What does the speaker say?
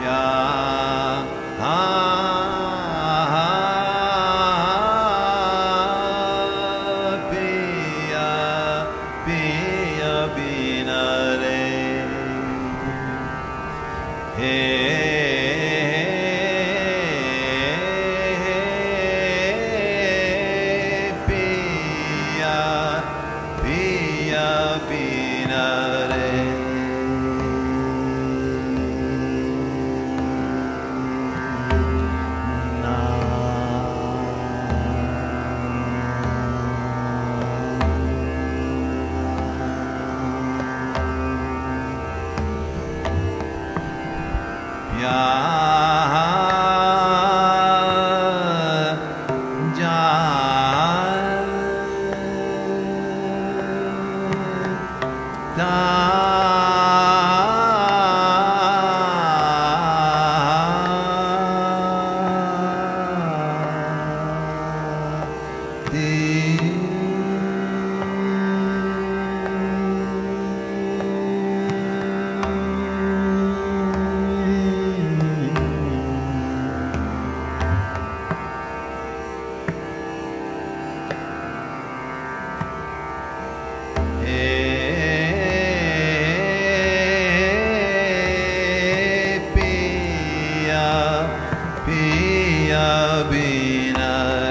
Yeah. Yeah. I abinai.